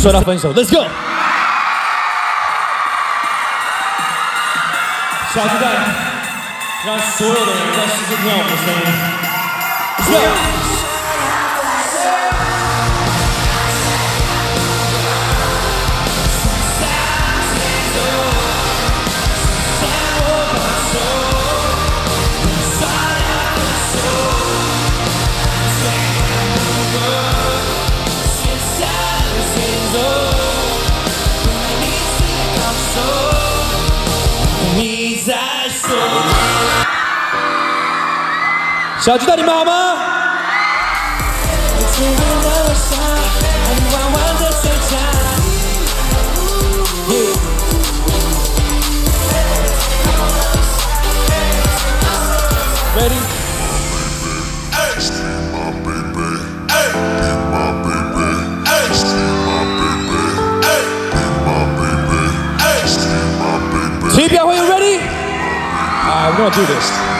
说到分手，Let's go。下次再让所有的人在世界听到我们的声音。小巨蛋，你们好吗？Ready? 起表会有 ready I'm going to do this.